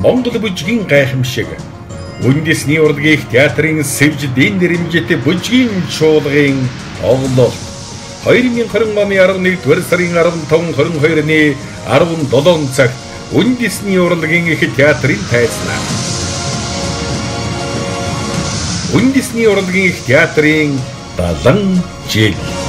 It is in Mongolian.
Монгол бүжгийн гайхамшиг. Үндэсний урлагийн театрын сэвждийн нэрмжтэй бүжгийн чуулгын оглолт 2020 оны 11-р сарын 15 22-ны 17 цагт Үндэсний урлагийн их театрын тайзнаа. Үндэсний урлагийн их театрын 70 жил.